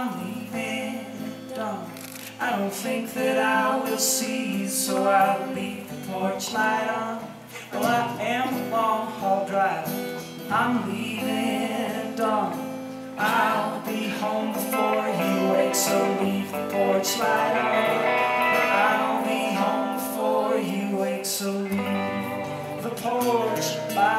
I'm leaving, darling. I don't think that I will see you, so I'll leave the porch light on. Well, I am a long haul driver. I'm leaving, darling. I'll be home before you wake, so leave the porch light on. I'll be home before you wake, so leave the porch light on.